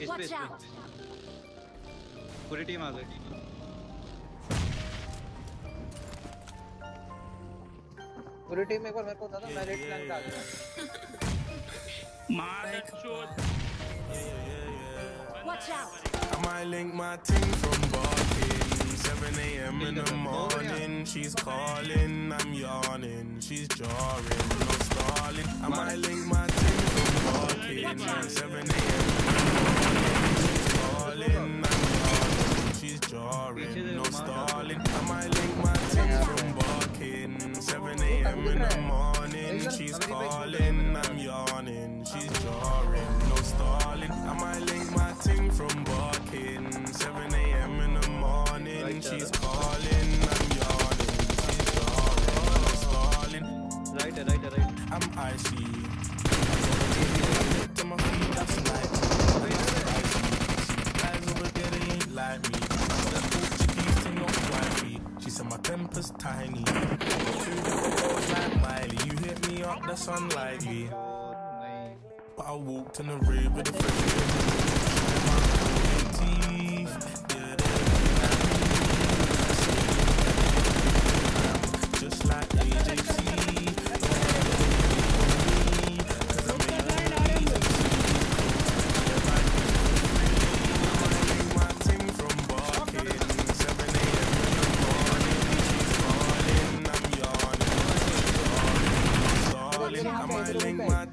इस पे Watch इस out! पे पूरी टीम आ गई पूरी टीम एक बार मेरे को बता दो मैं रेड प्लान पे आ गया मार headshot Watch out! I might link my team from barking. 7 a.m. in the morning. She's calling, I'm yawning. She's jarring, no stalling. I might link my team from barking. 7 a.m. No stalling. I might link my team from barking. 7 a.m. in the morning. Tiny. Like Miley. You hit me up, that's unlikely. But I walked in the rave with the fresh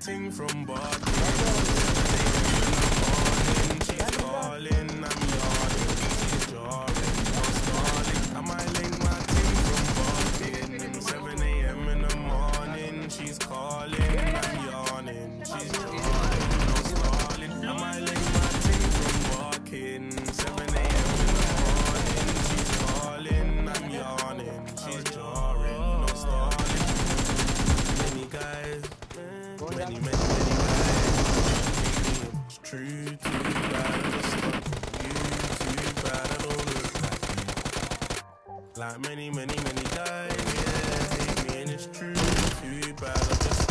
from Barking. She's calling, I'm. She's stalling. I might link my from Barking. 7 a.m. in the morning. She's calling, many, many, many guys. True, too bad. Don't like. Like many, many, many guys, yeah, hate me, and it's true, too bad. I just.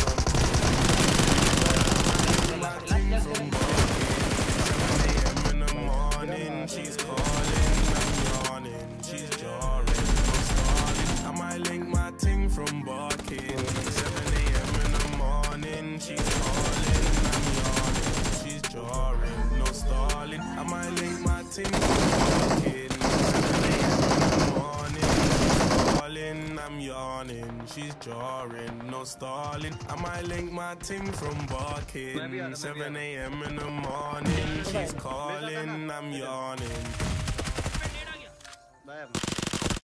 My team from In morning, I'm yawning, she's jarring, no stalling. I might link my team from barking. 7 a.m. in the morning, she's calling, I'm yawning.